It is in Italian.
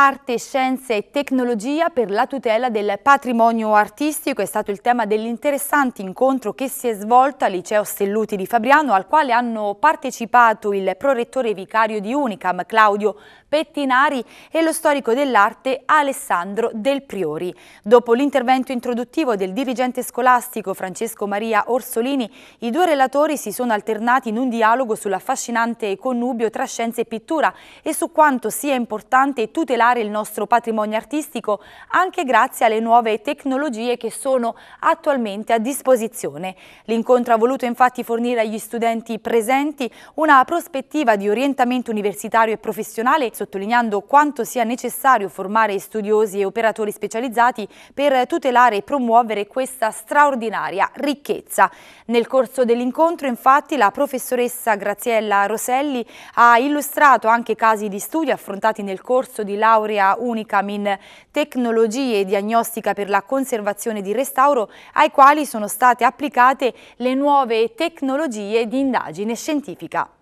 Arte, scienze e tecnologia per la tutela del patrimonio artistico è stato il tema dell'interessante incontro che si è svolto al Liceo Stelluti di Fabriano al quale hanno partecipato il prorettore vicario di Unicam Claudio Pettinari e lo storico dell'arte Alessandro Del Priori. Dopo l'intervento introduttivo del dirigente scolastico Francesco Maria Orsolini, i due relatori si sono alternati in un dialogo sull'affascinante connubio tra scienze e pittura e su quanto sia importante tutelare tutelare il nostro patrimonio artistico anche grazie alle nuove tecnologie che sono attualmente a disposizione. L'incontro ha voluto infatti fornire agli studenti presenti una prospettiva di orientamento universitario e professionale, sottolineando quanto sia necessario formare studiosi e operatori specializzati per tutelare e promuovere questa straordinaria ricchezza. Nel corso dell'incontro infatti la professoressa Graziella Roselli ha illustrato anche casi di studio affrontati nel corso di laurea laurea unicam in tecnologie diagnostica per la conservazione di restauro ai quali sono state applicate le nuove tecnologie di indagine scientifica.